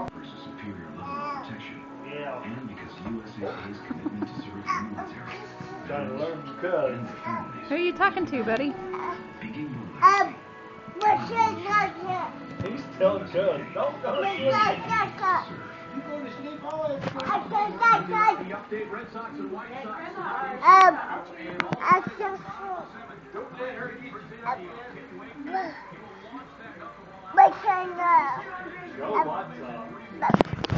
offers a superior level of protection, Yeah. and because USAA's commitment to serve the military, Trying to learn veterans, because. and their families. Who are you talking to, buddy? Begin your Um, legacy. what's your name? He's telling Cuz, don't go What's to your sleep. name? Serve. You go to sleep all I said that guy. update Red Sox and White Sox. Um, I just. What's your name? Joe Watson.